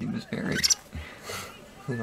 He was very. He